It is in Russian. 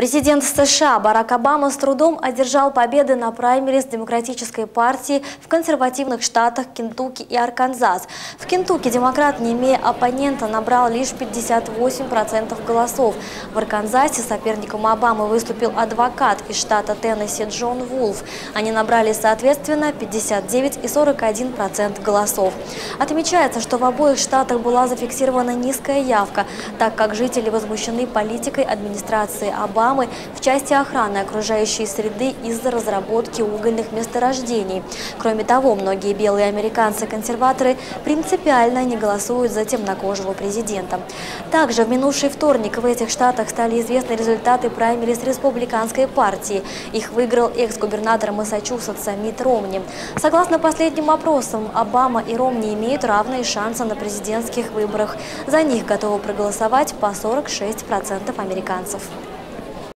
Президент США Барак Обама с трудом одержал победы на праймерис Демократической партии в консервативных штатах Кентукки и Арканзас. В Кентукки демократ, не имея оппонента, набрал лишь 58% голосов. В Арканзасе соперником Обамы выступил адвокат из штата Теннесси Джон Вулф. Они набрали, соответственно, 59 и 41% голосов. Отмечается, что в обоих штатах была зафиксирована низкая явка, так как жители возмущены политикой администрации Обамы Обамы в части охраны окружающей среды из-за разработки угольных месторождений. Кроме того, многие белые американцы-консерваторы принципиально не голосуют за темнокожего президента. Также в минувший вторник в этих штатах стали известны результаты праймерис республиканской партии. Их выиграл экс-губернатор Массачусетса Мит Ромни. Согласно последним опросам, Обама и Ромни имеют равные шансы на президентских выборах. За них готовы проголосовать по 46% американцев.